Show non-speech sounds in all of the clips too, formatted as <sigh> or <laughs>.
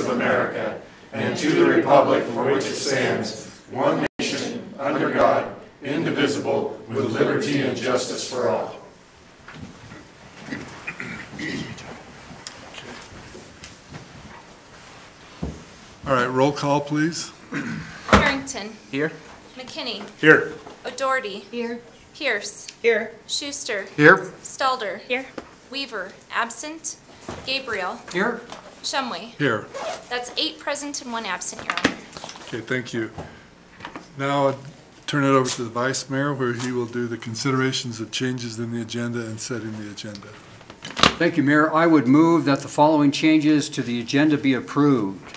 of America and to the republic for which it stands, one nation, under God, indivisible, with liberty and justice for all. All right, roll call, please. Harrington. Here. McKinney. Here. O'Doherty. Here. Pierce. Here. Schuster. Here. Stalder. Here. Weaver. Absent. Gabriel. Here. Shumway. Here. That's eight present and one absent, Your Honor. Okay, thank you. Now I'll turn it over to the vice mayor, where he will do the considerations of changes in the agenda and setting the agenda. Thank you, Mayor. I would move that the following changes to the agenda be approved.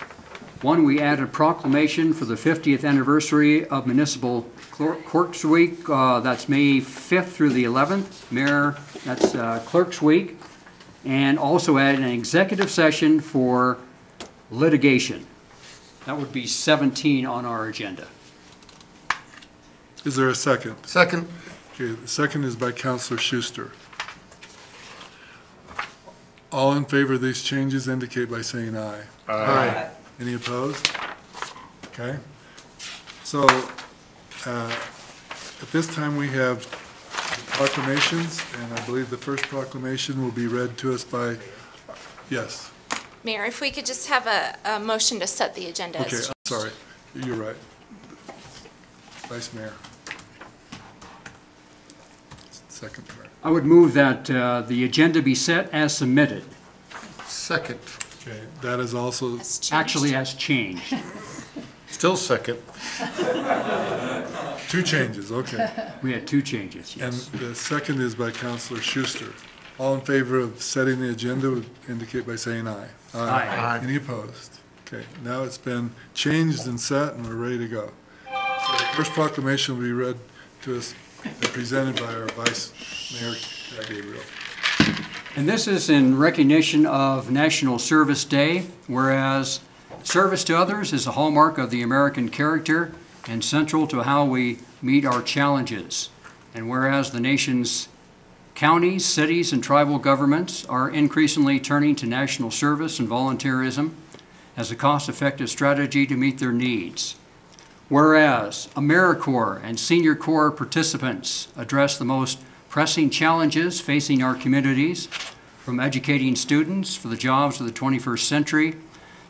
One, we added proclamation for the 50th anniversary of Municipal Clerks Week. Uh, That's May 5th through the 11th. Mayor, that's uh, Clerks Week. And also add an executive session for litigation. That would be 17 on our agenda. Is there a second? Second. Okay, the second is by Counselor Schuster. All in favor of these changes indicate by saying aye. Aye. Any opposed? Okay. So, uh, at this time, we have proclamations, and I believe the first proclamation will be read to us by, yes, Mayor, if we could just have a, a motion to set the agenda okay, as I'm sorry, you're right. Vice Mayor. Second part. I would move that uh, the agenda be set as submitted. Second. Okay, that is also, changed. Actually has changed. Still second. <laughs> two changes, okay. <laughs> We had two changes, yes. And yes. the second is by Counselor Schuster. All in favor of setting the agenda would indicate by saying aye. Aye. Aye. Any opposed? Okay, now it's been changed and set, and we're ready to go. So the First proclamation will be read to us and presented by our Vice Mayor Gabriel. And this is in recognition of National Service Day, whereas service to others is a hallmark of the American character and central to how we meet our challenges. And whereas the nation's counties, cities, and tribal governments are increasingly turning to national service and volunteerism as a cost-effective strategy to meet their needs. Whereas AmeriCorps and Senior Corps participants address the most pressing challenges facing our communities, from educating students for the jobs of the 21st century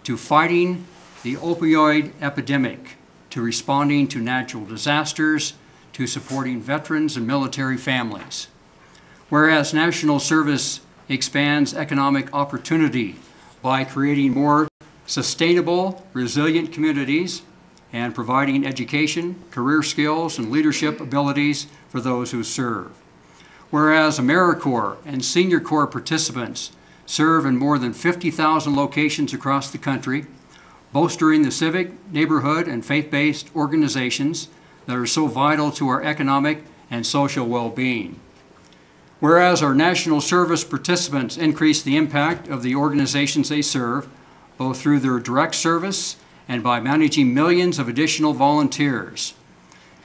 to fighting the opioid epidemic, to responding to natural disasters, to supporting veterans and military families. Whereas national service expands economic opportunity by creating more sustainable, resilient communities and providing education, career skills, and leadership abilities for those who serve. Whereas AmeriCorps and Senior Corps participants serve in more than 50,000 locations across the country, bolstering the civic, neighborhood, and faith-based organizations that are so vital to our economic and social well-being. Whereas our national service participants increase the impact of the organizations they serve, both through their direct service and by managing millions of additional volunteers.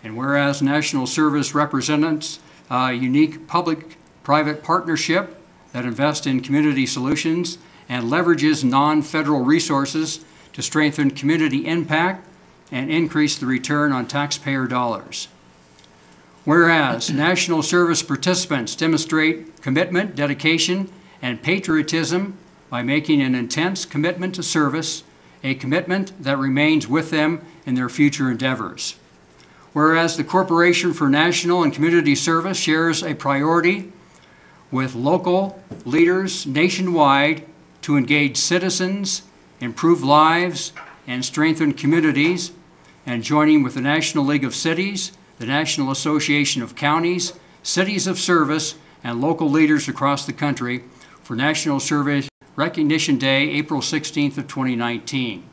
And whereas national service represents a unique public-private partnership that invests in community solutions and leverages non-federal resources to strengthen community impact and increase the return on taxpayer dollars. Whereas national service participants demonstrate commitment, dedication, and patriotism by making an intense commitment to service, a commitment that remains with them in their future endeavors. Whereas the Corporation for National and Community Service shares a priority with local leaders nationwide to engage citizens, improve lives, and strengthen communities, and joining with the National League of Cities, the National Association of Counties, Cities of Service, and local leaders across the country for National Service Recognition Day, April 16th of 2019.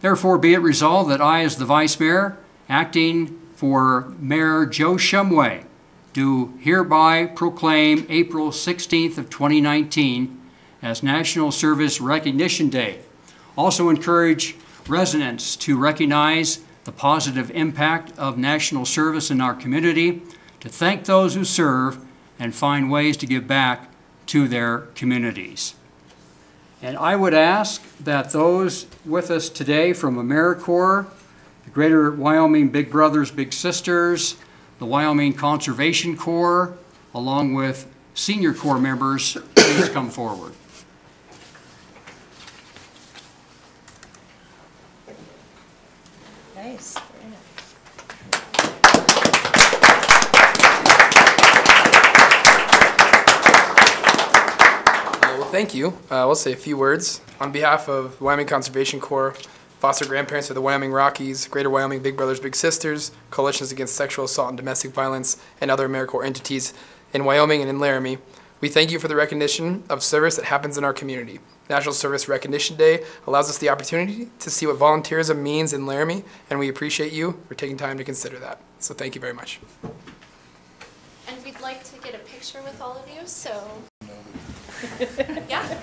Therefore, be it resolved that I, as the Vice Mayor, acting for Mayor Joe Shumway, do hereby proclaim April 16th of 2019 as National Service Recognition Day. Also encourage residents to recognize the positive impact of national service in our community, to thank those who serve, and find ways to give back to their communities. And I would ask that those with us today from AmeriCorps, the Greater Wyoming Big Brothers Big Sisters, the Wyoming Conservation Corps, along with senior corps members, please come forward. Nice. Well, thank you. Uh, we'll say a few words. On behalf of Wyoming Conservation Corps, foster grandparents of the Wyoming Rockies, Greater Wyoming Big Brothers Big Sisters, Coalitions Against Sexual Assault and Domestic Violence, and other AmeriCorps entities in Wyoming and in Laramie, we thank you for the recognition of service that happens in our community. National Service Recognition Day allows us the opportunity to see what volunteerism means in Laramie, and we appreciate you for taking time to consider that. So thank you very much. And we'd like to get a picture with all of you, so. Yeah?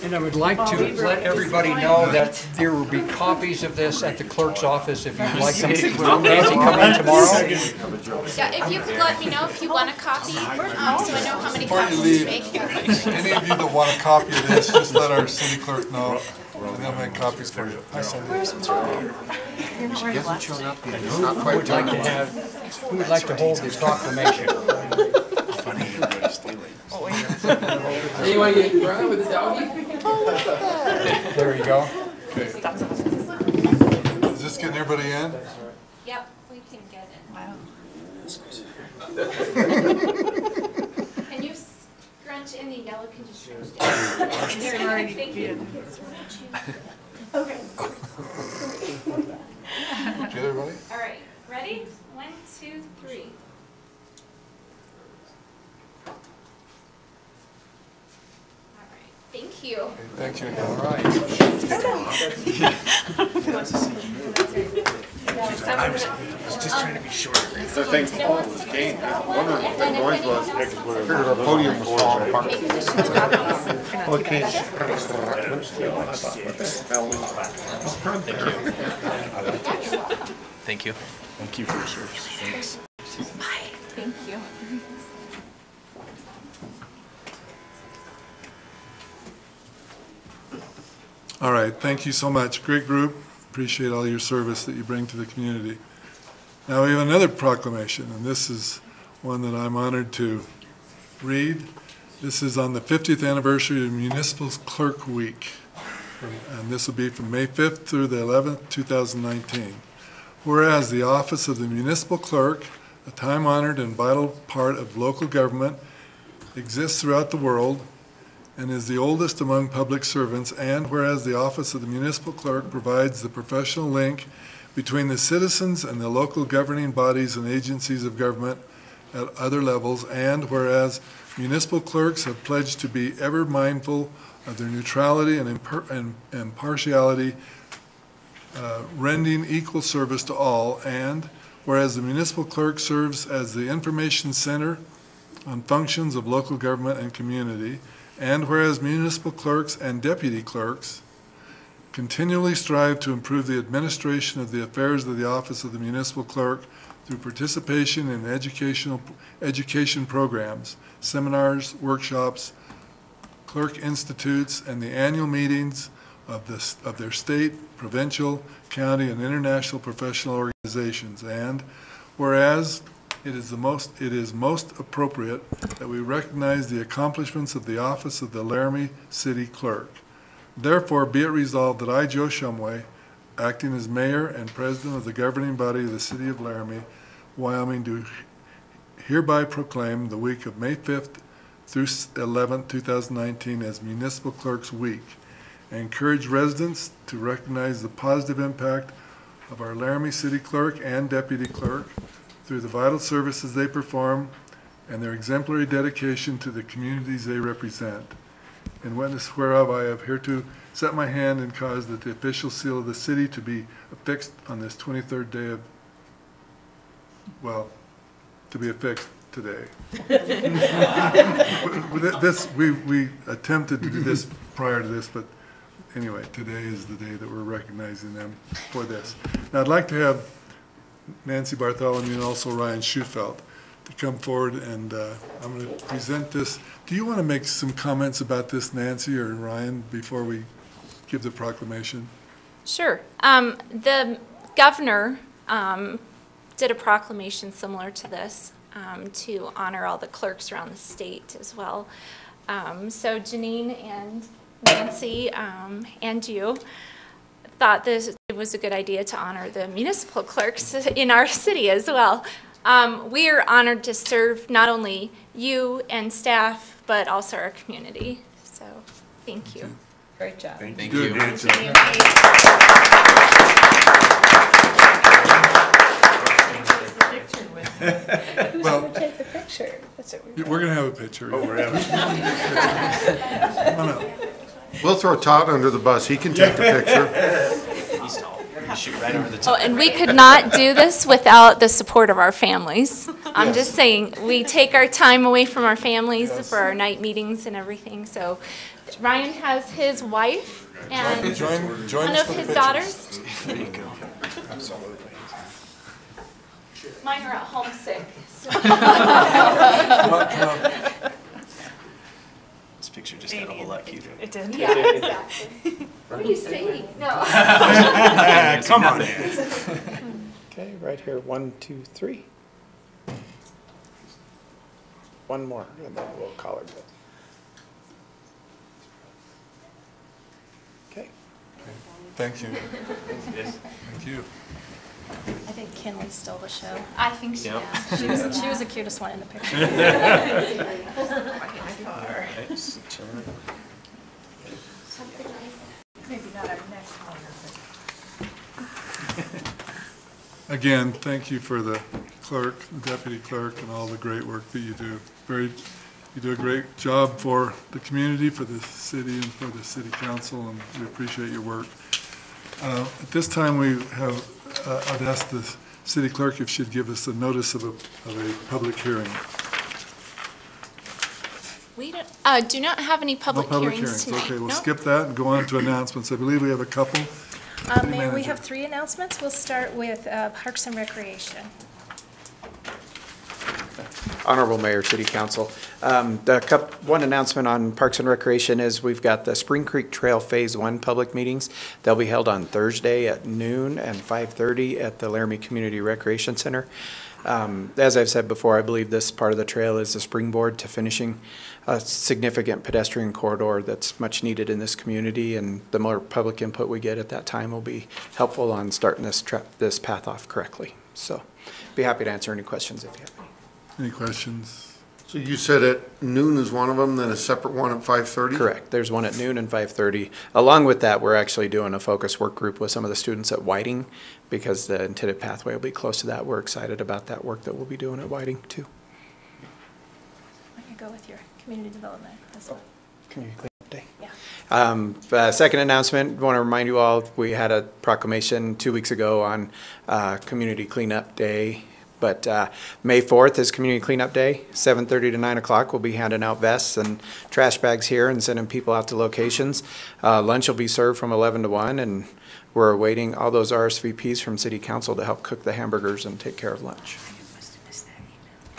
And I would like to let everybody know that there will be copies of this at the clerk's office if you'd like them. Will Nancy come in tomorrow? Yeah, if you could let me know if you want a copy, um, so I know how many Before you copies leave, to make. Any of you that want a copy of this, just let our city clerk know, and they'll make copies for you. I send it. Who would like to have, who would like to hold this proclamation? <laughs> Anyone get Brian with the doggy? There you go. Is this getting everybody in? Yep, we can get in. Wow. Can you scrunch in the yellow, can you scrunch down? Thank you. Get everybody? All right, ready? One, two, three. All right, thank you. Okay, Thank you. All right. So thanks all for the game. One of the noise was. figured Our podium was falling apart. Okay. Thank you. Thank you for your service. Thanks. All right, thank you so much. Great group. Appreciate all your service that you bring to the community. Now we have another proclamation, and this is one that I'm honored to read. This is on the 50th anniversary of Municipal Clerk Week, and this will be from May 5th through the 11th, 2019. Whereas the office of the municipal clerk, a time-honored and vital part of local government, exists throughout the world and is the oldest among public servants, and whereas the office of the municipal clerk provides the professional link between the citizens and the local governing bodies and agencies of government at other levels, and whereas municipal clerks have pledged to be ever mindful of their neutrality and and impartiality, uh, rendering equal service to all, and whereas the municipal clerk serves as the information center on functions of local government and community, and whereas municipal clerks and deputy clerks continually strive to improve the administration of the affairs of the office of the municipal clerk through participation in educational, education programs, seminars, workshops, clerk institutes, and the annual meetings of of their state, provincial, county, and international professional organizations. And whereas it is the most, it is most appropriate that we recognize the accomplishments of the office of the Laramie City Clerk. Therefore, be it resolved that I, Joe Shumway, acting as mayor and president of the governing body of the city of Laramie, Wyoming, do hereby proclaim the week of May 5th through 11th, 2019 as Municipal Clerks Week. and encourage residents to recognize the positive impact of our Laramie City Clerk and Deputy Clerk through the vital services they perform and their exemplary dedication to the communities they represent. In witness whereof, I have hereto set my hand and caused that the official seal of the city to be affixed on this 23rd day of, well, to be affixed today. <laughs> This, we, we attempted to do this prior to this, but anyway, today is the day that we're recognizing them for this. Now, I'd like to have Nancy Bartholomew and also Ryan Schufelt to come forward, and uh, I'm going to present this. Do you want to make some comments about this, Nancy or Ryan, before we give the proclamation? Sure. Um, the governor, um, did a proclamation similar to this, um, to honor all the clerks around the state as well. Um, so Janine and Nancy, um, and you thought this, it was a good idea to honor the municipal clerks <laughs> in our city as well. Um, we are honored to serve not only you and staff, but also our community. So, thank you. Great job. Thank Good, you. Nancy. Well, Take the picture. That's what we we're going to have a picture. Oh, we're having. <laughs> Come on up. We'll throw Todd under the bus. He can take the picture. <laughs> He's tall. You shoot right over the Oh, and we could not do this without the support of our families. I'm just saying, we take our time away from our families for our night meetings and everything, so Ryan has his wife and Join, join one us of for the his picture. daughters. There you go. Mine are at home sick, so. This <laughs> picture just got a whole lot cuter. It did. Yeah, exactly. What are you saying? <laughs> No. <laughs> Come on. <laughs> Okay, right here, one, two, three. One more, and then we'll call it good. Okay. Thank you. Thank you. I think Kinley stole the show. I think so. Yep. She was, she was the cutest one in the picture. <laughs> <laughs> Maybe not our next one. Again, thank you for the clerk, the deputy clerk, and all the great work that you do. Very, you do a great job for the community, for the city, and for the city council, and we appreciate your work. Uh, At this time, we have, uh, I'd ask the city clerk if she'd give us a notice of a, of a public hearing. We don't, uh, do not have any No public public hearings tonight. Okay, we'll Nope. skip that and go on to announcements. I believe we have a couple. Um, Mayor, we have three announcements. We'll start with uh, Parks and Recreation. Honorable Mayor, City Council. Um, The cup, one announcement on Parks and Recreation is we've got the Spring Creek Trail Phase One public meetings. They'll be held on Thursday at noon and 5:30 at the Laramie Community Recreation Center. Um, As I've said before, I believe this part of the trail is the springboard to finishing a significant pedestrian corridor that's much needed in this community, and the more public input we get at that time will be helpful on starting this, this path off correctly. So, be happy to answer any questions if you have any. Any questions? So you said at noon is one of them, then a separate one at 5:30? Correct. There's one at noon and 5:30. Along with that, we're actually doing a focus work group with some of the students at Whiting because the intended pathway will be close to that. We're excited about that work that we'll be doing at Whiting too. Why don't you go with your community development as well? Community Cleanup Day. Yeah. Um, uh, Second announcement, I want to remind you all, we had a proclamation two weeks ago on uh, Community Cleanup Day. But uh, May 4th is Community Cleanup Day, 7:30 to 9 o'clock. We'll be handing out vests and trash bags here and sending people out to locations. Uh, Lunch will be served from 11 to 1, and we're awaiting all those RSVPs from City Council to help cook the hamburgers and take care of lunch.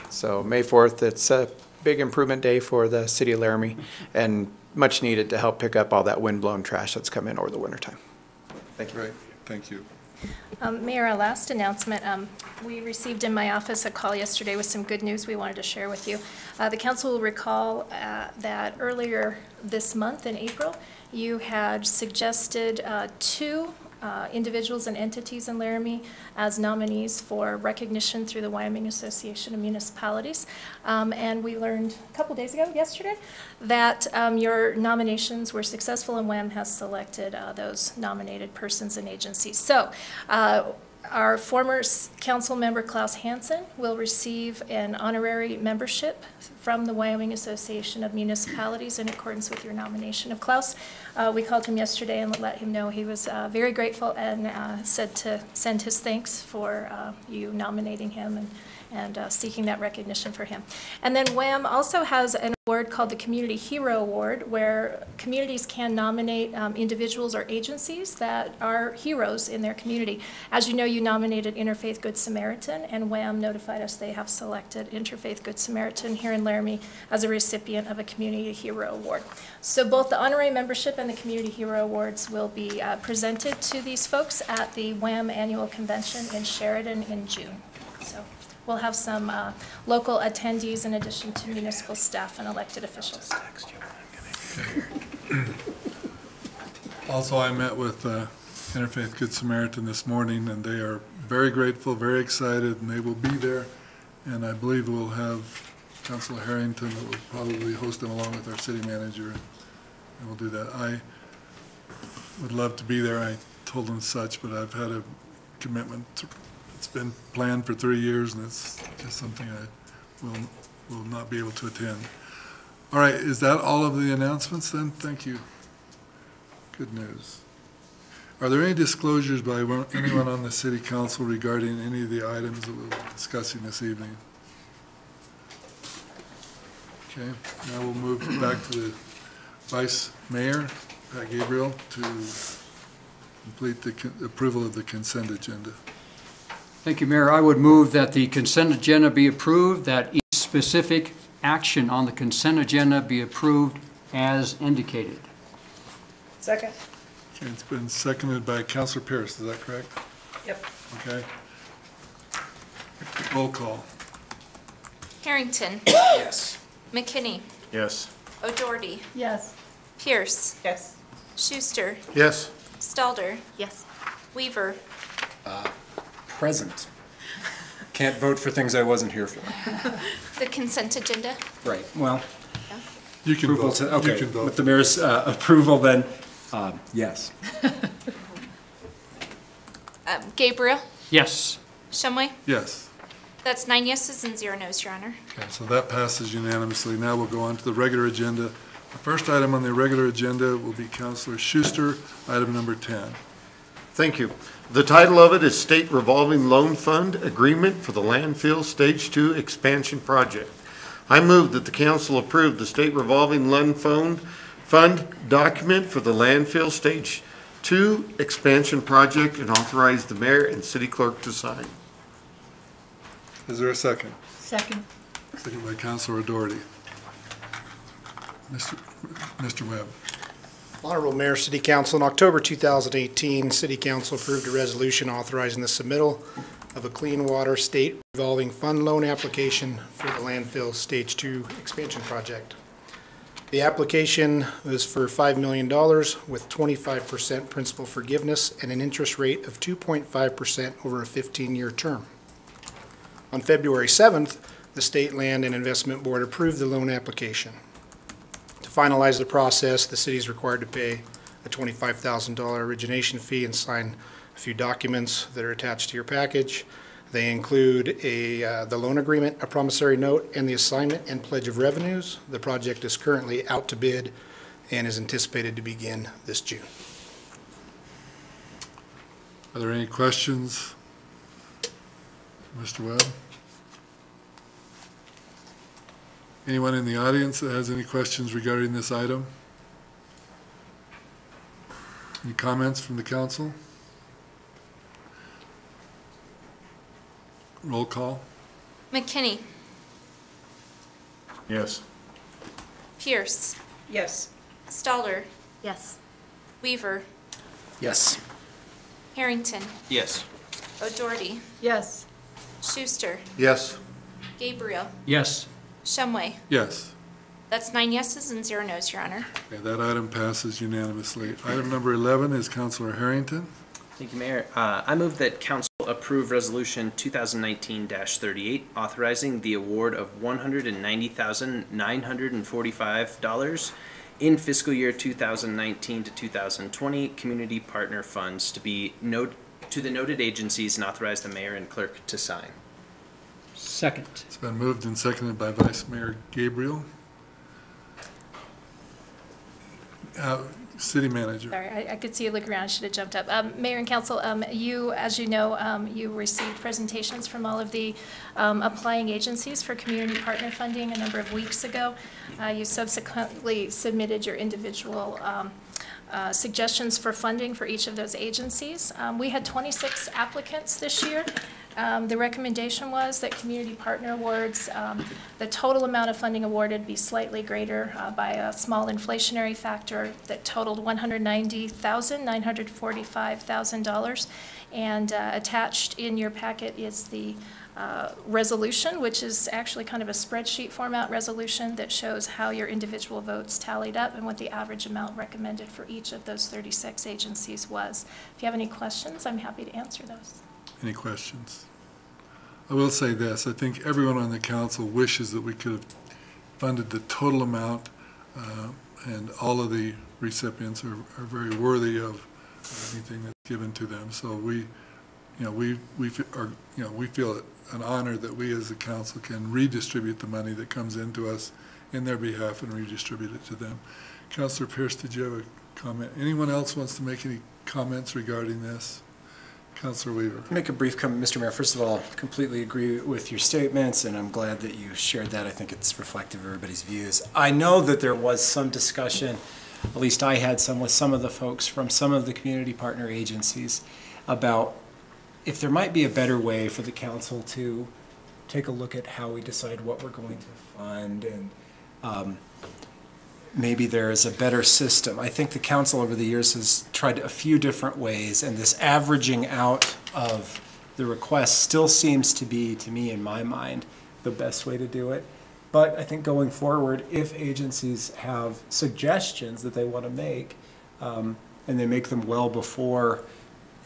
So May 4th, it's a big improvement day for the city of Laramie and much needed to help pick up all that windblown trash that's come in over the wintertime. Thank you. Great, thank you. Um, Mayor, our last announcement, um, we received in my office a call yesterday with some good news we wanted to share with you. Uh, The council will recall uh, that earlier this month, in April, you had suggested uh, two uh, individuals and entities in Laramie as nominees for recognition through the Wyoming Association of Municipalities. Um, And we learned a couple days ago, yesterday, that um, your nominations were successful and WAM has selected uh, those nominated persons and agencies. So uh, our former council member Klaus Hansen will receive an honorary membership from the Wyoming Association of Municipalities in accordance with your nomination of Klaus. Uh, We called him yesterday and let him know he was uh, very grateful and uh, said to send his thanks for uh, you nominating him and and uh, seeking that recognition for him. And then WAM also has an award called the Community Hero Award, where communities can nominate um, individuals or agencies that are heroes in their community. As you know, you nominated Interfaith Good Samaritan, and WAM notified us they have selected Interfaith Good Samaritan here in Laramie as a recipient of a Community Hero Award. So both the honorary membership and the Community Hero Awards will be uh, presented to these folks at the WAM Annual Convention in Sheridan in June. So we'll have some uh, local attendees in addition to municipal staff and elected officials. <coughs> Also, I met with uh, Interfaith Good Samaritan this morning, and they are very grateful, very excited, and they will be there. And I believe we'll have Councilor Harrington that will probably host them along with our city manager, and we'll do that. I would love to be there. I told them such, but I've had a commitment. It's been planned for three years, and it's just something I will, will not be able to attend. All right, is that all of the announcements then? Thank you. Good news. Are there any disclosures by anyone on the city council regarding any of the items that we'll be discussing this evening? Okay, now we'll move back to the vice mayor, Pat Gabriel, to complete the approval of the consent agenda. Thank you, Mayor. I would move that the consent agenda be approved, that each specific action on the consent agenda be approved as indicated. Second. Okay, it's been seconded by Councilor Pierce, is that correct? Yep. Okay. Roll call. Harrington. Yes. McKinney. Yes. O'Doherty. Yes. Pierce. Yes. Schuster. Yes? Stalder. Yes. Weaver. Uh, present. Can't vote for things I wasn't here for. The consent agenda. Right, well, You can approval vote. to, You okay, can vote. with the mayor's uh, approval then, um, yes. <laughs> Um, Gabriel. Yes. Shumway. Yes. That's nine yeses and zero nos, Your Honor. Okay, so that passes unanimously. Now we'll go on to the regular agenda. The first item on the regular agenda will be Counselor Schuster, item number 10. Thank you. The title of it is State Revolving Loan Fund Agreement for the Landfill Stage Two Expansion Project. I move that the council approve the State Revolving Loan Fund, Fund document for the landfill Stage Two Expansion Project and authorize the mayor and city clerk to sign. Is there a second? Second. Second by Counselor Doherty. Mr. Mr. Webb. Honorable Mayor, City Council, in October 2018, City Council approved a resolution authorizing the submittal of a Clean Water State Revolving Fund Loan application for the landfill Stage 2 expansion project. The application was for $5 million with 25% principal forgiveness and an interest rate of 2.5% over a 15-year term. On February 7th, the State Land and Investment Board approved the loan application. Finalize the process, the city is required to pay a $25,000 origination fee and sign a few documents that are attached to your package. They include a, uh, the loan agreement, a promissory note, and the assignment and pledge of revenues. The project is currently out to bid and is anticipated to begin this June. Are there any questions? Mr. Webb? Anyone in the audience that has any questions regarding this item? Any comments from the council? Roll call? McKinney. Yes. Pierce. Yes. Stalder. Yes. Weaver. Yes. Harrington. Yes. O'Doherty. Yes. Schuster. Yes? Gabriel. Yes. Shumway. Yes. That's nine yeses and zero nos, Your Honor. Okay, that item passes unanimously. Item number 11 is Counselor Harrington. Thank you, Mayor. Uh, I move that council approve resolution 2019-38, authorizing the award of one hundred and ninety thousand, nine hundred and forty-five dollars in fiscal year two thousand nineteen to two thousand twenty community partner funds to be note, to the noted agencies and authorize the mayor and clerk to sign. Second. It's been moved and seconded by Vice Mayor Gabriel. Uh, City Manager. Sorry, I, I could see you look around, I should have jumped up. Um, Mayor and council, um, you, as you know, um, you received presentations from all of the, um, applying agencies for community partner funding a number of weeks ago. Uh, you subsequently submitted your individual, um, uh, suggestions for funding for each of those agencies. Um, we had twenty-six applicants this year. Um, the recommendation was that community partner awards, um, the total amount of funding awarded be slightly greater uh, by a small inflationary factor that totaled one hundred ninety thousand, nine hundred forty-five thousand dollars. And uh, attached in your packet is the uh, resolution, which is actually kind of a spreadsheet format resolution that shows how your individual votes tallied up and what the average amount recommended for each of those thirty-six agencies was. If you have any questions, I'm happy to answer those. Any questions? I will say this, I think everyone on the council wishes that we could have funded the total amount, uh, and all of the recipients are, are very worthy of anything that's given to them. So we, you know, we, we are, you know, we feel it an honor that we as a council can redistribute the money that comes into us in their behalf and redistribute it to them. Councilor Pierce, did you have a comment? Anyone else wants to make any comments regarding this? Councilor Weaver. Make a brief comment, Mr. Mayor. First of all, completely agree with your statements, and I'm glad that you shared that. I think it's reflective of everybody's views. I know that there was some discussion, at least I had some with some of the folks from some of the community partner agencies, about if there might be a better way for the council to take a look at how we decide what we're going to fund and um, maybe there is a better system. I think the council over the years has tried a few different ways, and this averaging out of the request still seems to be, to me, in my mind, the best way to do it. But I think going forward, if agencies have suggestions that they want to make, um, and they make them well before,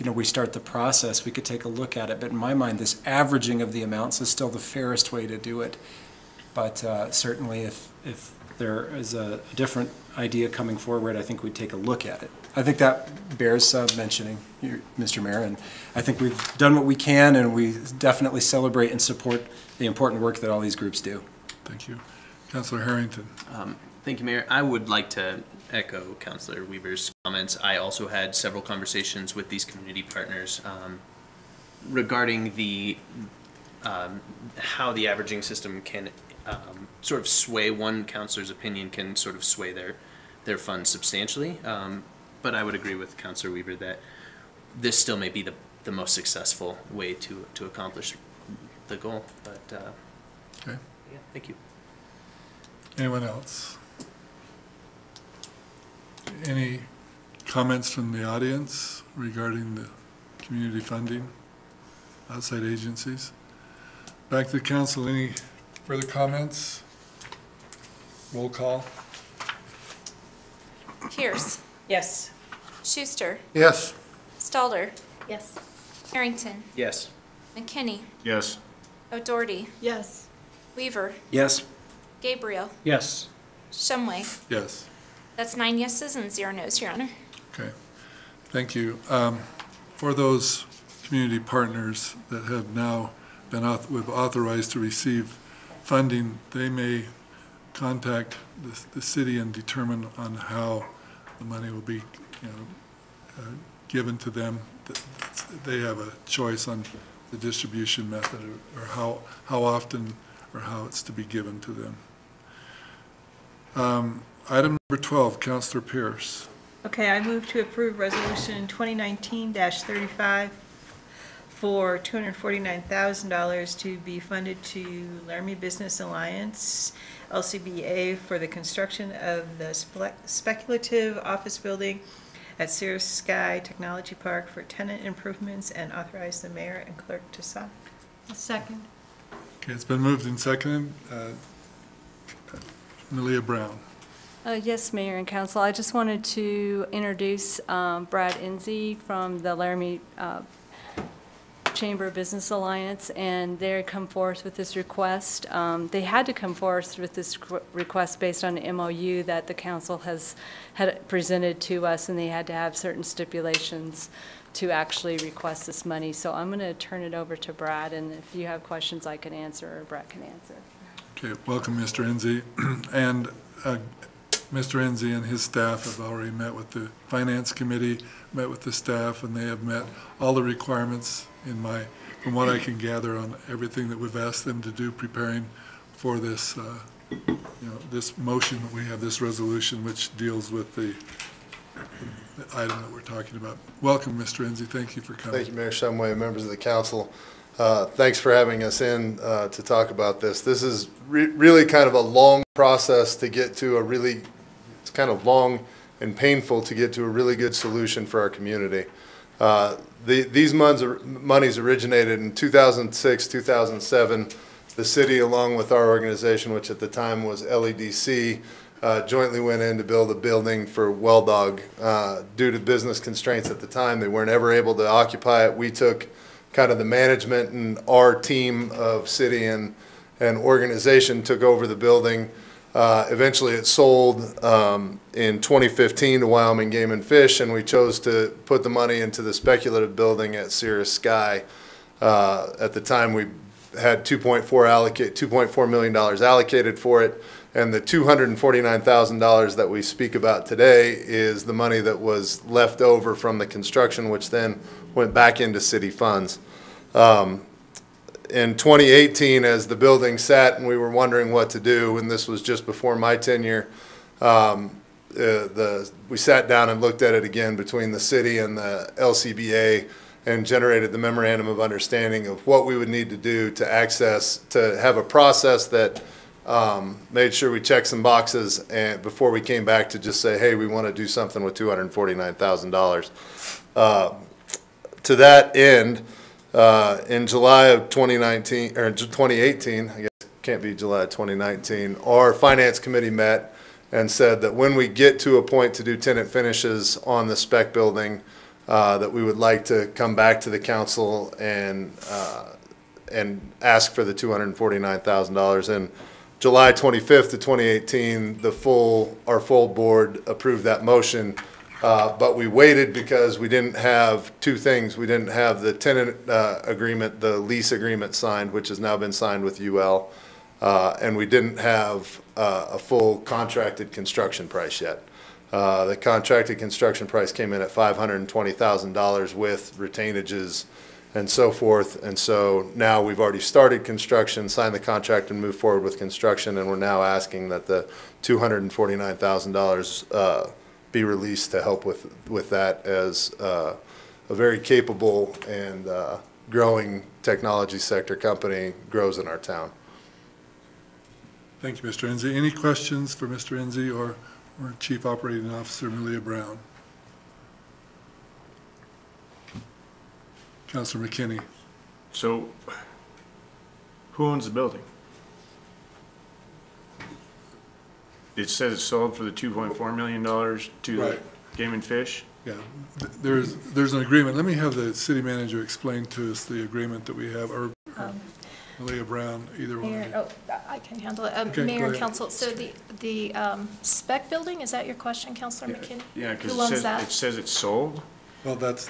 you know, we start the process, we could take a look at it. But in my mind, this averaging of the amounts is still the fairest way to do it. But uh, certainly, if, if there is a a different idea coming forward, I think we'd take a look at it. I think that bears uh, mentioning, Mr. Mayor, and I think we've done what we can, and we definitely celebrate and support the important work that all these groups do. Thank you. Councilor Harrington. Um, Thank you, Mayor. I would like to echo Councilor Weaver's comments. I also had several conversations with these community partners um, regarding the, um, how the averaging system can um, sort of sway, one counselor's opinion can sort of sway their, their funds substantially. Um, But I would agree with Councilor Weaver that this still may be the, the most successful way to, to accomplish the goal. But, uh, Okay. yeah, thank you. Anyone else? Any comments from the audience regarding the community funding, outside agencies? Back to the council, any further comments? Roll call? Pierce, Yes. Schuster, Yes. Stalder, Yes. Harrington, Yes. McKinney, Yes. O'Doherty, Yes. Weaver, Yes. Gabriel, Yes. Shumway. Yes. That's nine yeses and zero nos, Your Honor. Okay, thank you. Um, For those community partners that have now been, auth- we've authorized to receive funding, they may contact the, the city and determine on how the money will be, you know, uh, given to them. Th- They have a choice on the distribution method or- or how, how often or how it's to be given to them. Um, Item number 12, Counselor Pierce. Okay, I move to approve Resolution 2019-35 for $249,000 to be funded to Laramie Business Alliance, LCBA, for the construction of the spe- speculative office building at Cirrus Sky Technology Park for tenant improvements and authorize the mayor and clerk to sign. Second. Okay, it's been moved and seconded. Uh, Malia Brown. Uh, Yes, Mayor and Council, I just wanted to introduce um, Brad Enzi from the Laramie uh, Chamber of Business Alliance, and they come forth with this request. Um, They had to come forth with this qu- request based on an MOU that the council has, had presented to us, and they had to have certain stipulations to actually request this money. So I'm going to turn it over to Brad, and if you have questions, I can answer, or Brad can answer. Okay, welcome, Mr. Enzi. <clears throat> And uh, Mr. Enzi and his staff have already met with the Finance Committee, met with the staff, and they have met all the requirements in my, from what I can gather on everything that we've asked them to do, preparing for this, uh, you know, this motion, that we have this resolution which deals with the the item that we're talking about. Welcome, Mr. Enzi, thank you for coming. Thank you, Mayor Shumway, members of the council. Uh, Thanks for having us in uh, to talk about this. This is re- really kind of a long process to get to a really, kind of long and painful to get to a really good solution for our community. Uh, the- These monies monies originated in 2006, 2007. The city, along with our organization, which at the time was LEDC, uh, jointly went in to build a building for Well Dog. Uh, Due to business constraints at the time, they weren't ever able to occupy it. We took kind of the management and our team of city and, and organization took over the building. Uh, Eventually, it sold um, in 2015 to Wyoming Game and Fish, and we chose to put the money into the speculative building at Cirrus Sky. Uh, At the time, we had 2.4 allocate, 2.4 million dollars allocated for it, and the 249,000 dollars that we speak about today is the money that was left over from the construction, which then went back into city funds. Um, In 2018, as the building sat and we were wondering what to do, and this was just before my tenure, um, uh, the, we sat down and looked at it again between the city and the LCBA and generated the memorandum of understanding of what we would need to do to access, to have a process that um, made sure we checked some boxes and before we came back to just say, hey, we want to do something with $249,000. Uh, To that end, uh, in July of 2019, or 2018, I guess can't be July of 2019, our finance committee met and said that when we get to a point to do tenant finishes on the spec building, uh, that we would like to come back to the council and, uh, and ask for the $249,000. And July 25th of 2018, the full, our full board approved that motion. Uh, But we waited because we didn't have two things. We didn't have the tenant uh, agreement, the lease agreement signed, which has now been signed with UL. uh, And we didn't have uh, a full contracted construction price yet. Uh, The contracted construction price came in at $520,000 with retainages and so forth. And so now we've already started construction, signed the contract and moved forward with construction, and we're now asking that the $249,000 uh, be released to help with, with that as uh, a very capable and uh, growing technology sector company grows in our town. Thank you, Mr. Enzi. Any questions for Mr. Enzi or, or Chief Operating Officer Malia Brown? Counselor McKinney? So, who owns the building? It says it's sold for the two point four million dollars to the Right. Game and Fish? Yeah, th- there's, there's an agreement. Let me have the city manager explain to us the agreement that we have, or or Um, Malia Brown, either one Mayor, of you. oh, I can handle it. Um, Okay, go Mayor and ahead. council, so the, the um, spec building, is that your question, Counselor McKinney? Yeah, because Who it owns says, it that? says it's sold? Well, that's,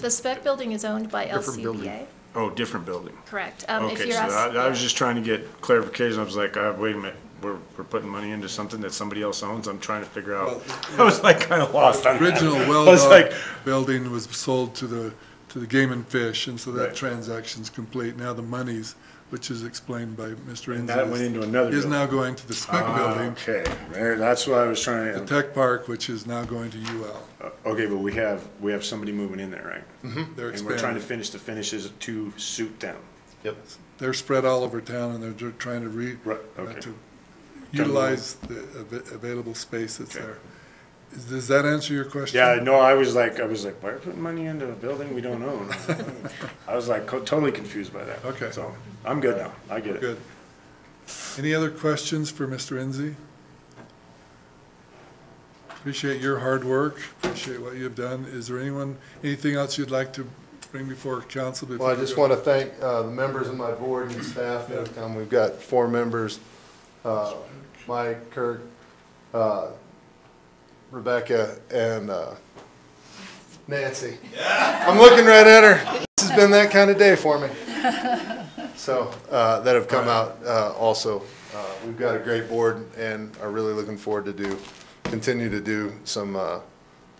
The spec building is owned by Different building. LCBA, Oh, different building. correct. Um, if Okay, you're so ask- I, I was just trying to get clarification. I was like, uh, wait a minute, we're, we're putting money into something that somebody else owns? I'm trying to figure out. <laughs> I was like kind of lost on that. original I well was like, building was sold to the, to the Game and Fish, and so that Right. transaction's complete. Now the monies, which is explained by Mr. Enzi. And that went is- into another Is building. now going to the spec ah, building, okay, there, that's what I was trying to. the to, tech park, which is now going to UL. uh, okay, but we have, we have somebody moving in there, right? They're And we're trying to expanding. finish the finishes to suit them. Yep. They're spread all over town, and they're ju- trying to re, Right, uh, okay. to utilize the av- available space that's Okay. there. Is- Does that answer your question? Yeah, no, I was like, I was like, why are we putting money into a building we don't own? <laughs> I was like totally confused by that. Okay. So, I'm good now, I get it. Good. Any other questions for Mr. Enzi? Appreciate your hard work, appreciate what you've done. Is there anyone, anything else you'd like to bring before council before? Well, I just want to thank uh, the members of my board and staff that have. We've got four members, uh, Mike, Kirk, uh, Rebecca, and uh, Nancy. I'm looking right at her. This has been that kind of day for me. So, uh, that have come out uh, also. Uh, We've got a great board and are really looking forward to do, continue to do some uh,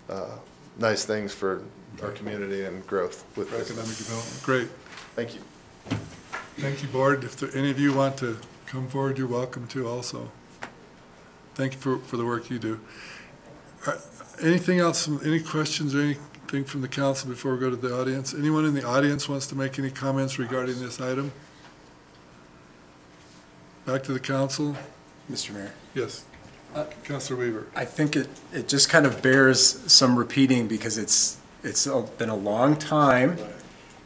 uh, nice things for our community and growth with For this. economic development, great. Thank you. Thank you, board. If there, any of you want to come forward, you're welcome to also. Thank you for, for the work you do. Uh, Anything else, from- any questions or anything from the council before we go to the audience? Anyone in the audience wants to make any comments regarding this item? Back to the council? Mr. Mayor. Yes. Councilor Weaver. I think it, it just kind of bears some repeating because it's, it's been a long time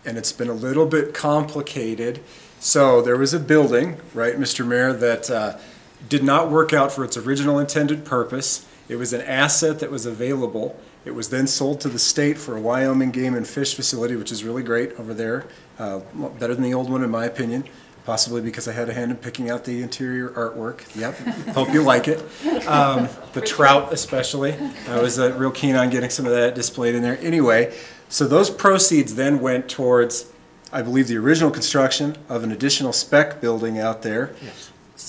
and it's been a little bit complicated. So there was a building, right, Mr. Mayor, that uh, did not work out for its original intended purpose. It was an asset that was available. It was then sold to the state for a Wyoming Game and Fish facility, which is really great over there. Uh, Better than the old one, in my opinion, possibly because I had a hand in picking out the interior artwork. Yep, <laughs> hope you like it. Um, The trout especially. I was uh, real keen on getting some of that displayed in there. Anyway, so those proceeds then went towards, I believe, the original construction of an additional spec building out there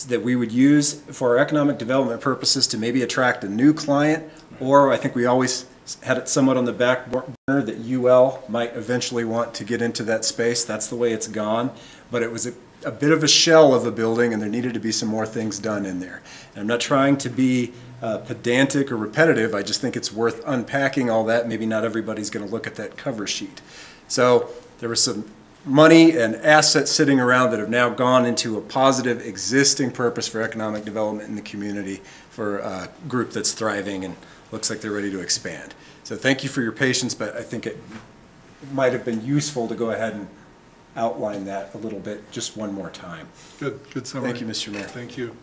that we would use for our economic development purposes to maybe attract a new client, or I think we always had it somewhat on the back burner that UL might eventually want to get into that space. That's the way it's gone. But it was a, a bit of a shell of a building, and there needed to be some more things done in there. And I'm not trying to be uh, pedantic or repetitive. I just think it's worth unpacking all that. Maybe not everybody's going to look at that cover sheet. So there was some money and assets sitting around that have now gone into a positive existing purpose for economic development in the community for a group that's thriving and looks like they're ready to expand. So thank you for your patience, but I think it might have been useful to go ahead and outline that a little bit just one more time. Good, good summary. Thank you, Mr. Mayor. Thank you.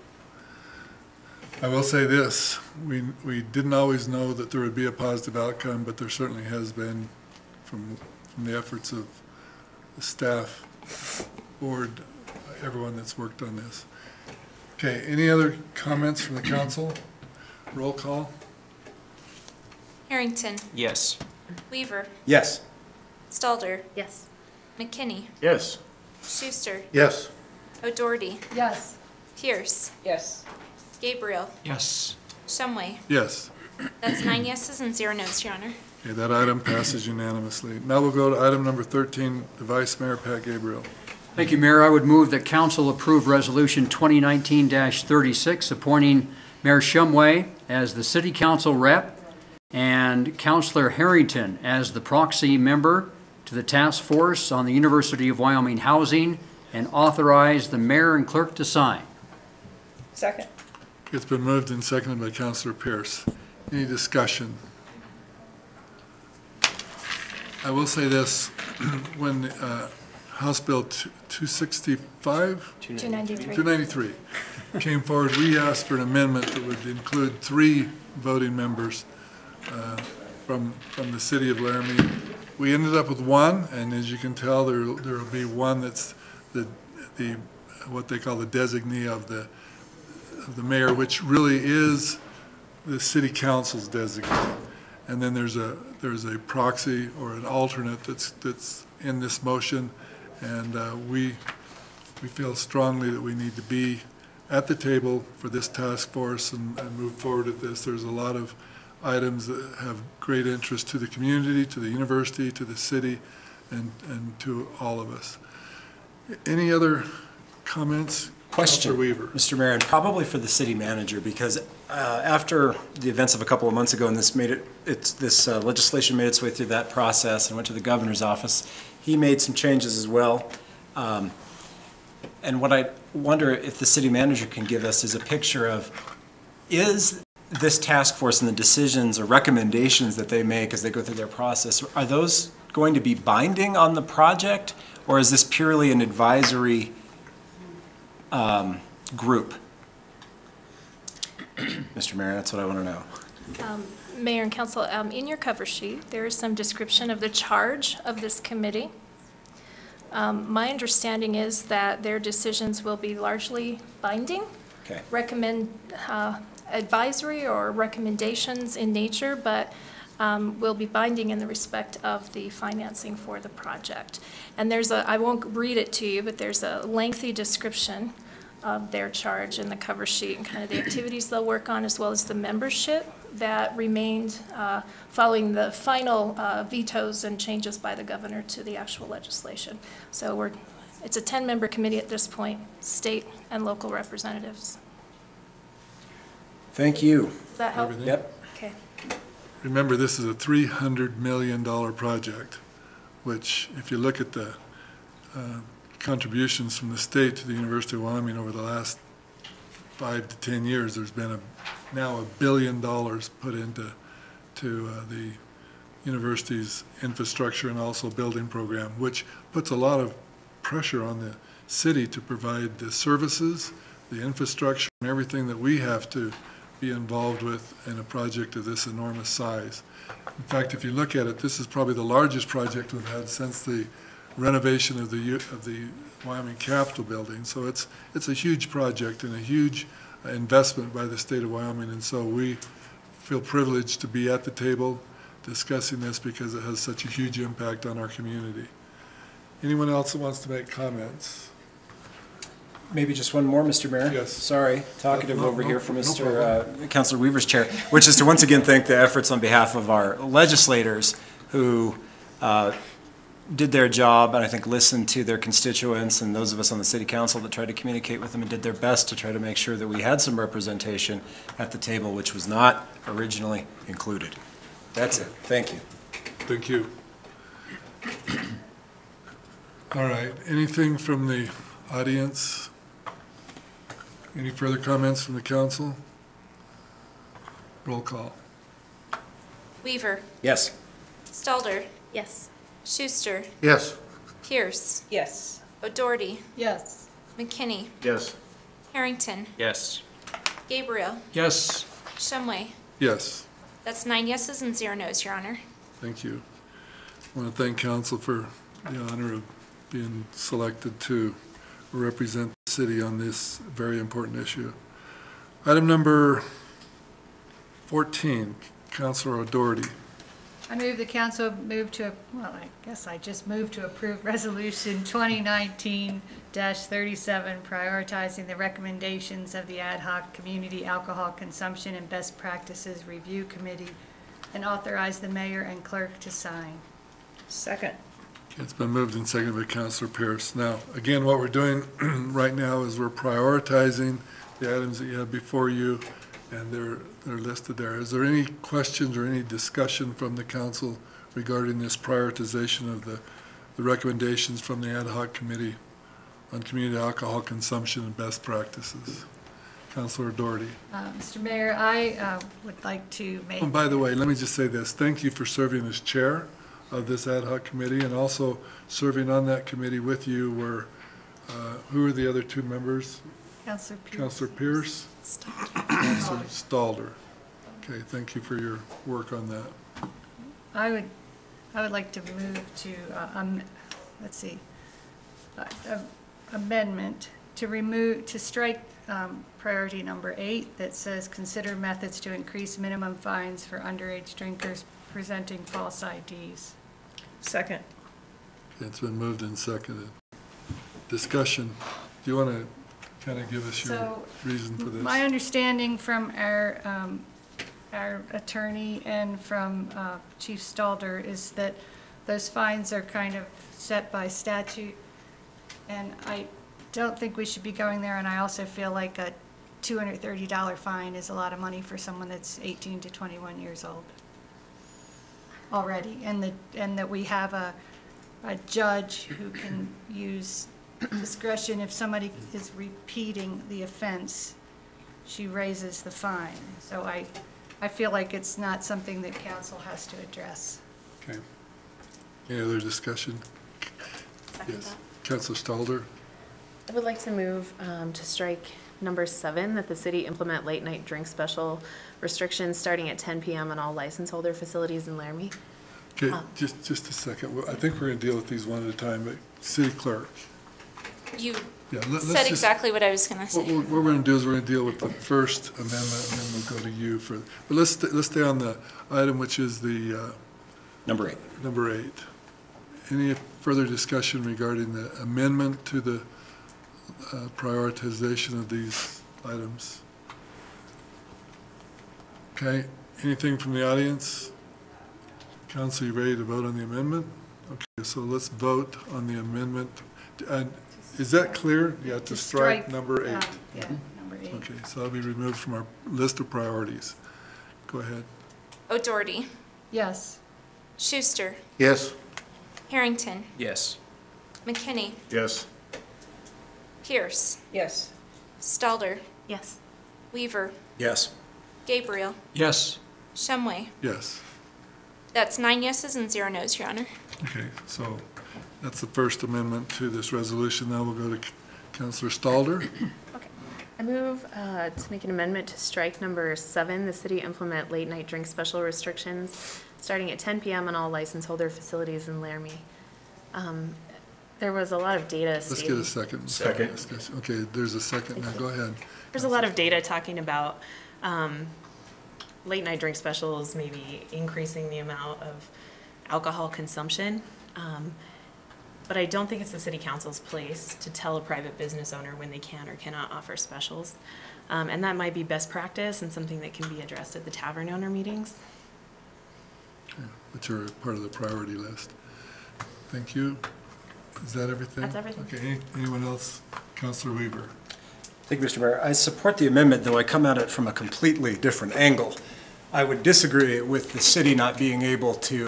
I will say this, we, we didn't always know that there would be a positive outcome, but there certainly has been from, from the efforts of the staff, board, everyone that's worked on this. Okay, any other comments from the council? Roll call? Harrington, Yes. Weaver, Yes. Stalder, Yes. McKinney, Yes. Schuster, Yes. O'Doherty, Yes. Pierce, Yes. Gabriel, Yes. Shumway. Yes. That's nine yeses and zero noes, Your Honor. Okay, that item passes unanimously. Now we'll go to item number 13, the Vice Mayor Pat Gabriel. Thank you, Mayor. I would move that council approve Resolution 2019-36, appointing Mayor Shumway as the city council rep and Councilor Harrington as the proxy member to the task force on the University of Wyoming Housing, and authorize the mayor and clerk to sign. Second. It's been moved and seconded by Councilor Pierce. Any discussion? I will say this, <clears throat> when uh, House Bill 265, 293. 293 came forward, we asked for an amendment that would include three voting members uh, from, from the city of Laramie. We ended up with one, and as you can tell, there, there will be one that's the, the, what they call the designee of the, of the mayor, which really is the city council's designee. And then there's a, there's a proxy or an alternate that's, that's in this motion. And uh, we, we feel strongly that we need to be at the table for this task force and, and move forward with this. There's a lot of items that have great interest to the community, to the university, to the city, and, and to all of us. Any other comments? Question. Weaver. Mr. Mayor, and probably for the city manager, because uh, after the events of a couple of months ago, and this made it, this uh, legislation made its way through that process and went to the governor's office, he made some changes as well. Um, And what I wonder if the city manager can give us is a picture of, is this task force and the decisions or recommendations that they make as they go through their process, are those going to be binding on the project? Or is this purely an advisory um, group? <clears throat> Mr. Mayor, that's what I want to know. Um, Mayor and council, um, in your cover sheet, there is some description of the charge of this committee. Um, My understanding is that their decisions will be largely binding. Okay. Recommend uh, advisory or recommendations in nature, but um, will be binding in the respect of the financing for the project. And there's a, I won't read it to you, but there's a lengthy description of their charge in the cover sheet and kind of the activities they'll work on, as well as the membership that remained uh, following the final uh, vetoes and changes by the governor to the actual legislation. So we're, it's a 10-member committee at this point, state and local representatives. Thank you. Does that help? Everything? Yep. Okay. Remember, this is a three hundred million dollar project, which, if you look at the uh, contributions from the state to the University of Wyoming over the last five to 10 years, there's been a, now a billion dollars put into, to uh, the university's infrastructure and also building program, which puts a lot of pressure on the city to provide the services, the infrastructure, and everything that we have to be involved with in a project of this enormous size. In fact, if you look at it, this is probably the largest project we've had since the renovation of the, U- of the Wyoming Capitol building. So it's, it's a huge project and a huge uh, investment by the state of Wyoming. And so we feel privileged to be at the table discussing this because it has such a huge impact on our community. Anyone else that wants to make comments? Maybe just one more, Mr. Mayor? Yes. Sorry, talkative no, over no, here from no Mr. uh, Councilor Weaver's chair, which is to once again thank the efforts on behalf of our legislators who uh, did their job and I think listened to their constituents and those of us on the city council that tried to communicate with them and did their best to try to make sure that we had some representation at the table, which was not originally included. That's it. Thank you. Thank you. All right, anything from the audience? Any further comments from the council? Roll call. Weaver, Yes. Stalder, Yes. Schuster, Yes. Pierce, Yes. O'Doherty, Yes. McKinney, Yes. Harrington, Yes. Gabriel, Yes. Shumway. Yes, That's nine yeses and zero nos, Your Honor. thank you. I want to thank council for the honor of being selected to represent the city on this very important issue. Item number 14, Councilor O'Doherty. I move the council move to, well, I guess I just moved to approve Resolution 2019-37, prioritizing the recommendations of the Ad hoc Community Alcohol Consumption and Best Practices Review Committee, and authorize the mayor and clerk to sign. Second. It's been moved and seconded by Councilor Pierce. Now, again, what we're doing <clears throat> right now is we're prioritizing the items that you have before you, and they're, they're listed there. Is there any questions or any discussion from the council regarding this prioritization of the, the recommendations from the ad hoc committee on community alcohol consumption and best practices? Councilor Doherty. Uh, Mr. Mayor, I uh, would like to make. And by the way, let me just say this, thank you for serving as chair of this ad hoc committee, and also serving on that committee with you were, uh, who are the other two members? Councilor Pierce. Councilor Pierce? Councilor Stalder. Okay, thank you for your work on that. I would, I would like to move to, uh, um, let's see, uh, uh, amendment to remove, to strike um, priority number eight that says, consider methods to increase minimum fines for underage drinkers presenting false IDs. Second. It's been moved and seconded. Discussion. Do you want to kind of give us your So, reason for this? My understanding from our, um, our attorney and from uh, Chief Stalder is that those fines are kind of set by statute. And I don't think we should be going there, and I also feel like a $230 fine is a lot of money for someone that's 18 to 21 years old already. And that, and that we have a, a judge who can use discretion if somebody is repeating the offense, she raises the fine. So I, I feel like it's not something that council has to address. Okay. Any other discussion? Yes. Councilor Stalder? I would like to move um, to strike number seven, that the city implement late-night drink special restrictions starting at 10 PM on all license holder facilities in Laramie. Okay, Um, just, just a second. Well, I think we're going to deal with these one at a time, but city clerk. You Yeah, let- said just- exactly what I was gonna What say. we're, what we're going to do is we're going to deal with the first amendment, and then we'll go to you for, but let's, sta- let's stay on the item, which is the, uh, Number eight. number eight. Any further discussion regarding the amendment to the uh, prioritization of these items? Okay, anything from the audience? Council, you ready to vote on the amendment? Okay, so let's vote on the amendment. And is that clear? Yeah, have to strike number eight. uh, Yeah, number eight. Okay, so that'll be removed from our list of priorities. Go ahead. O'Doherty, Yes. Schuster, Yes. Harrington, Yes. McKinney, Yes. Pierce, Yes. Stalder, Yes. Weaver, Yes. Gabriel, Yes. Shumway. Yes. That's nine yeses and zero nos, Your Honor. Okay, so that's the first amendment to this resolution. Now we'll go to Councillor Stalder. Okay. I move uh, to make an amendment to strike number seven, the city implement late-night drink special restrictions starting at 10 PM on all license holder facilities in Laramie. Um, There was a lot of data Let's get a second. Second. Discussion. Okay, there's a second. Now go ahead. There's a lot of data talking about um, late-night drink specials, maybe increasing the amount of alcohol consumption. Um, But I don't think it's the city council's place to tell a private business owner when they can or cannot offer specials. Um, And that might be best practice and something that can be addressed at the tavern owner meetings. Which are part of the priority list. Thank you. Is that everything? That's everything. Okay, any- anyone else? Councilor Weaver. Thank you, Mr. Mayor. I support the amendment, though I come at it from a completely different angle. I would disagree with the city not being able to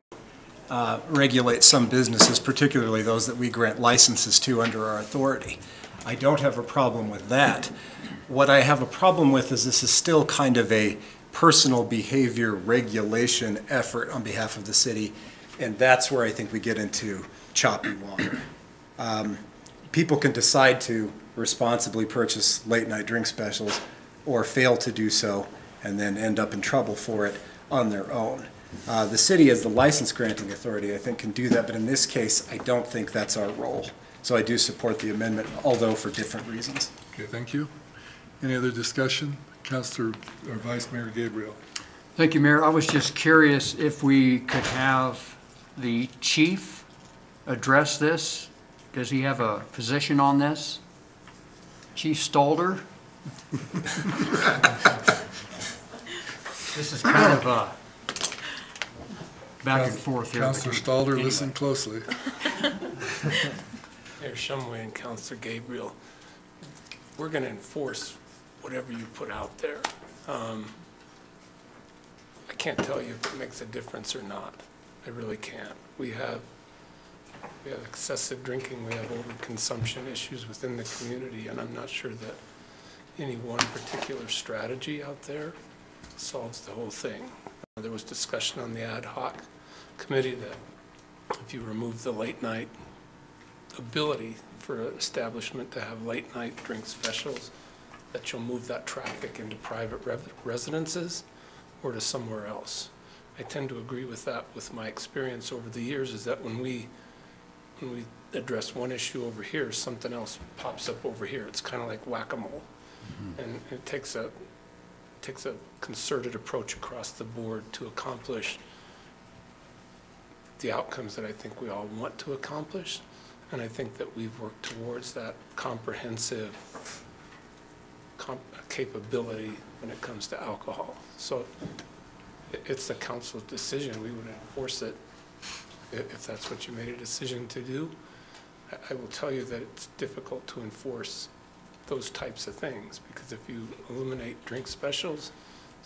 uh, regulate some businesses, particularly those that we grant licenses to under our authority. I don't have a problem with that. What I have a problem with is this is still kind of a personal behavior regulation effort on behalf of the city, and that's where I think we get into choppy water. Um, People can decide to responsibly purchase late-night drink specials or fail to do so and then end up in trouble for it on their own. Uh, The city, as the license granting authority, I think can do that, but in this case, I don't think that's our role. So I do support the amendment, although for different reasons. Okay, thank you. Any other discussion? Councilor, or Vice Mayor Gabriel. Thank you, Mayor. I was just curious if we could have the chief address this. Does he have a position on this? Chief Stalder? <laughs> This is kind of a back and forth here. Councilor between- Stalder, Anyway. listen closely. Mayor Shumway and Councilor Gabriel, we're going to enforce whatever you put out there. Um, I can't tell you if it makes a difference or not. I really can't. We have, we have excessive drinking, we have overconsumption issues within the community, and I'm not sure that any one particular strategy out there solves the whole thing. Uh, There was discussion on the ad hoc committee that if you remove the late night ability for an establishment to have late-night drink specials, that you'll move that traffic into private residences or to somewhere else. I tend to agree with that with my experience over the years, is that when we, when we address one issue over here, something else pops up over here. It's kind of like whack-a-mole. Mm-hmm. And it takes a, takes a concerted approach across the board to accomplish the outcomes that I think we all want to accomplish. And I think that we've worked towards that comprehensive com- capability when it comes to alcohol. So it's the council's decision. We would enforce it if that's what you made a decision to do. I will tell you that it's difficult to enforce those types of things because if you eliminate drink specials,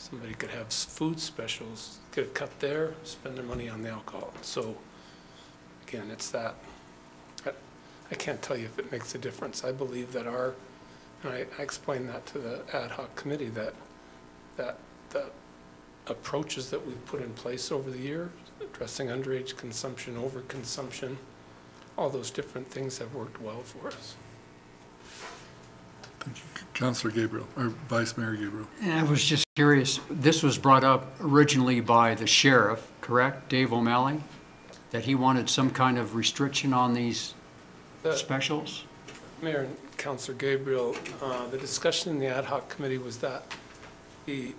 somebody could have food specials, get a cut there, spend their money on the alcohol. So again, it's that. I- I can't tell you if it makes a difference. I believe that our, and I, I explained that to the ad hoc committee, that, that the approaches that we've put in place over the years, addressing underage consumption, overconsumption, all those different things have worked well for us. Councilor Gabriel, or Vice Mayor Gabriel. And I was just curious, this was brought up originally by the sheriff, correct, Dave O'Malley? That he wanted some kind of restriction on these The- specials? Mayor and Councilor Gabriel, uh, the discussion in the ad hoc committee was that the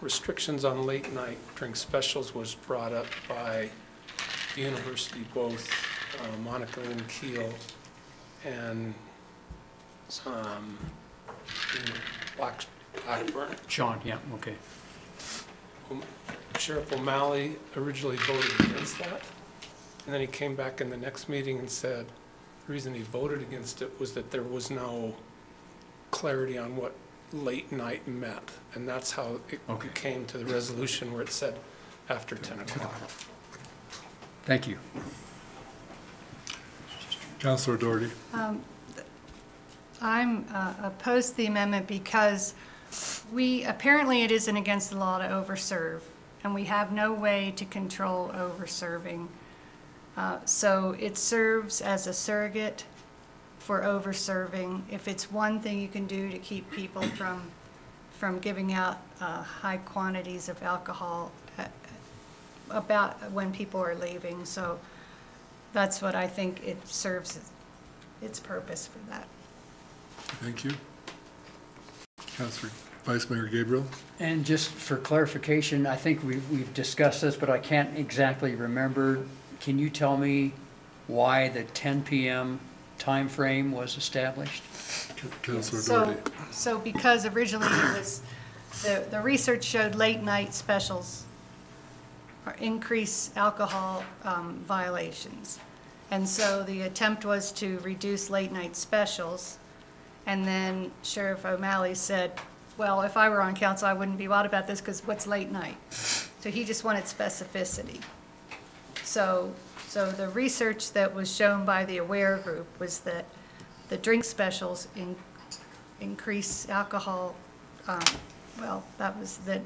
restrictions on late night drink specials was brought up by the university, both uh, Monica Lynn Keel and um, in Black- Blackburn. Sean, yeah, okay. Um, Sheriff O'Malley originally voted against that, and then he came back in the next meeting and said, the reason he voted against it was that there was no clarity on what late night meant, and that's how it Okay. came to the resolution where it said after 10 o'clock. Thank you. Councilor Doherty. Um, I'm uh, opposed to the amendment because we, apparently it isn't against the law to overserve, and we have no way to control overserving. Uh, So it serves as a surrogate for overserving. If it's one thing you can do to keep people from, from giving out uh, high quantities of alcohol uh, about when people are leaving. So that's what I think it serves its purpose for that. Thank you. Councilor Vice Mayor Gabriel. And just for clarification, I think we've, we've discussed this, but I can't exactly remember. Can you tell me why the 10 PM time frame was established? Councilor So, Doherty. so because originally it was, the, the research showed late night specials are increase alcohol um, violations. And so the attempt was to reduce late night specials. And then Sheriff O'Malley said, well, if I were on council, I wouldn't be wild about this because what's late night? So he just wanted specificity. So, so the research that was shown by the AWARE group was that the drink specials in, increase alcohol, um, well, that was the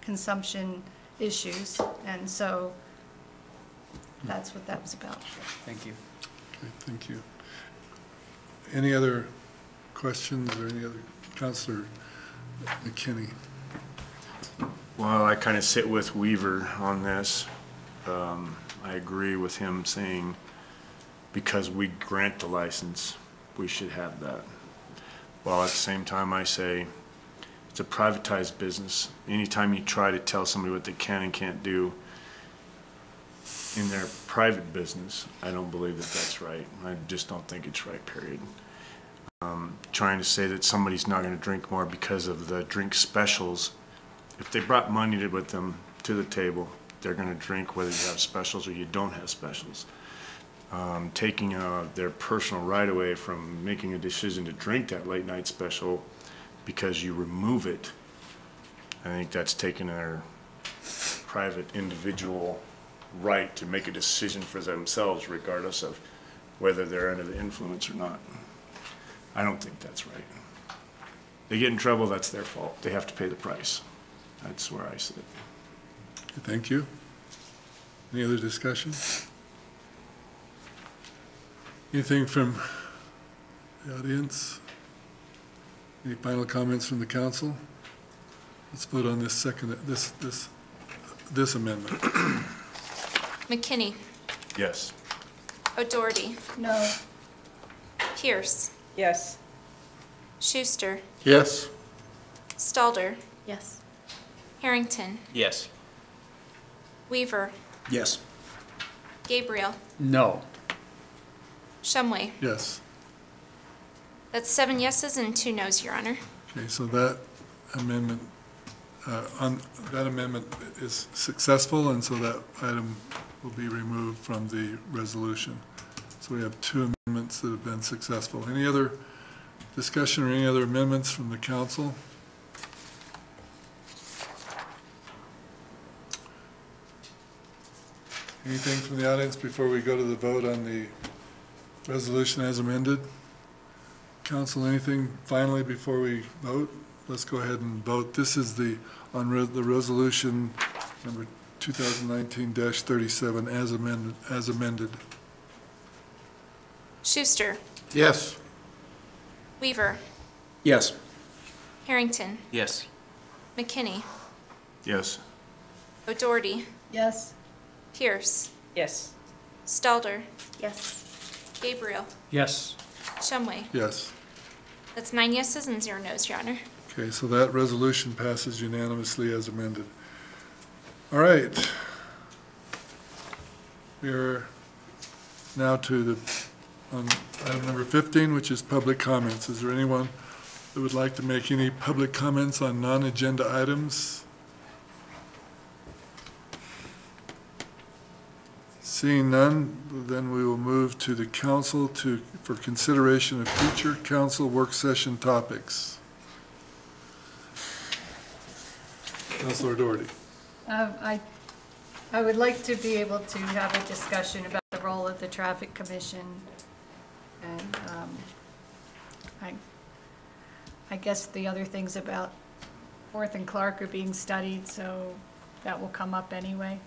consumption issues, and so that's what that was about. Thank you. Okay, thank you. Any other questions or any other, Councilor McKinney? Well, I kind of sit with Weaver on this. Um, I agree with him saying, because we grant the license, we should have that. While at the same time, I say, it's a privatized business. Anytime you try to tell somebody what they can and can't do in their private business, I don't believe that that's right. I just don't think it's right, period. Um, Trying to say that somebody's not gonna drink more because of the drink specials, if they brought money to- with them to the table, they're gonna drink whether you have specials or you don't have specials. Um, taking, uh, their personal right away from making a decision to drink that late night special because you remove it, I think that's taking their private individual right to make a decision for themselves regardless of whether they're under the influence or not. I don't think that's right. They get in trouble, that's their fault. They have to pay the price. That's where I sit. Thank you. Any other discussion? Anything from the audience? Any final comments from the council? Let's vote on this second, this, this, this amendment. McKinney, Yes. O'Doherty, No. Pierce, Yes. Schuster, Yes. Stalder, Yes. Harrington, Yes. Weaver, Yes. Gabriel, No. Shumway. Yes. That's seven yeses and two nos, Your Honor. Okay, so that amendment, uh, on, that amendment is successful, and so that item will be removed from the resolution. So we have two amendments that have been successful. Any other discussion or any other amendments from the council? Anything from the audience before we go to the vote on the resolution as amended? Council, anything finally before we vote? Let's go ahead and vote. This is the, on re- the resolution number 2019-37 as amended, as amended. Schuster, Yes. Weaver, Yes. Harrington, Yes. McKinney, Yes. O'Doherty, Yes. Pierce, Yes. Stalder, Yes. Gabriel, Yes. Shumway. Yes. That's nine yeses and zero nos, Your Honor. Okay, so that resolution passes unanimously as amended. All right. We are now to the, on item number 15, which is public comments. Is there anyone that would like to make any public comments on non-agenda items? Seeing none, then we will move to the council to, for consideration of future council work session topics. Councilor Doherty. Um, I, I would like to be able to have a discussion about the role of the traffic commission. And, um, I, I guess the other things about Fourth and Clark are being studied, so that will come up anyway.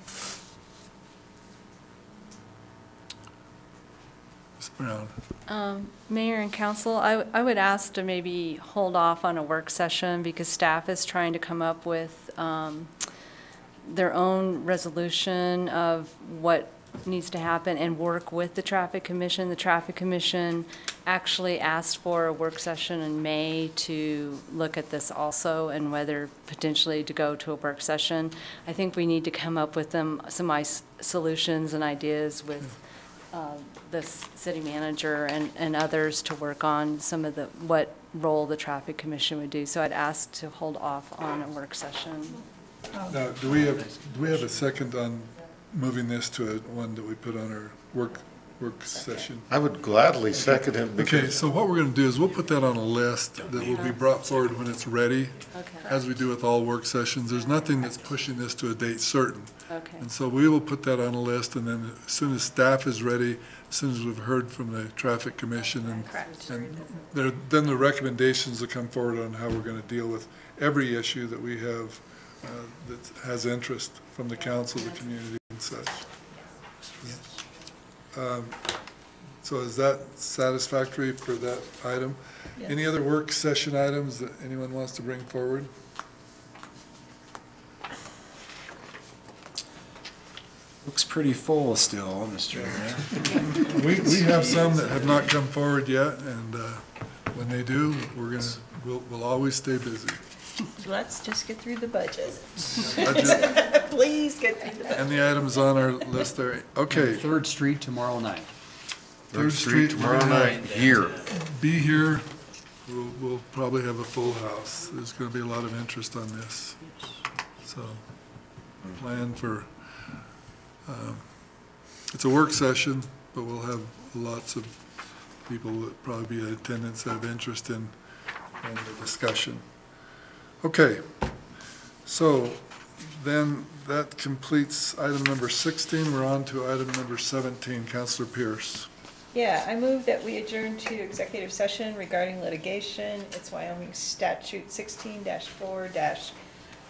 Ms. Brown. Um, Mayor and council, I, I would ask to maybe hold off on a work session because staff is trying to come up with um, their own resolution of what needs to happen and work with the traffic commission. The traffic commission actually asked for a work session in May to look at this also and whether potentially to go to a work session. I think we need to come up with them, some solutions and ideas with uh, the city manager and, and others to work on some of the, what role the traffic commission would do. So I'd ask to hold off on a work session. Now, do we have, do we have a second on moving this to a one that we put on our work, work session? I would gladly second it Okay, because so what we're gonna do is we'll put that on a list that will be brought forward when it's ready, Okay. as we do with all work sessions. There's nothing that's pushing this to a date certain. Okay. And so we will put that on a list, and then as soon as staff is ready, as soon as we've heard from the traffic commission, and, and there, then the recommendations will come forward on how we're gonna deal with every issue that we have, uh, that has interest from the council, the community and such. Um, So is that satisfactory for that item? Yes. Any other work session items that anyone wants to bring forward? Looks pretty full still, Mr. Mayor. <laughs> We, we have some that have not come forward yet, and uh, when they do, we're gonna, we'll, we'll always stay busy. <laughs> Let's just get through the budget. Budget. <laughs> Please get through the budget. And the items on our list there, okay. Third Street tomorrow night. Third Street tomorrow night, here. Be here, we'll, we'll probably have a full house. There's gonna be a lot of interest on this. So, plan for, um, it's a work session, but we'll have lots of people that probably be in attendance that have interest in, in the discussion. Okay, so then that completes item number 16. We're on to item number 17. Councilor Pierce. Yeah, I move that we adjourn to executive session regarding litigation. It's Wyoming statute 16-4-405,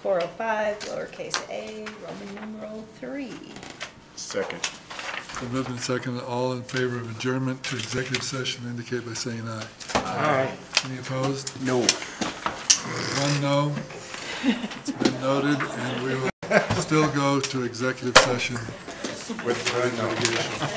lowercase a, Roman numeral three. Second. Been moved and seconded. All in favor of adjournment to executive session indicate by saying aye. Aye. Any opposed? No. One no. It's been noted, and we will still go to executive session with litigation.